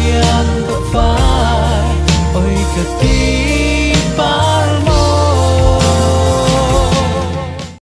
yang kau fai oi ketika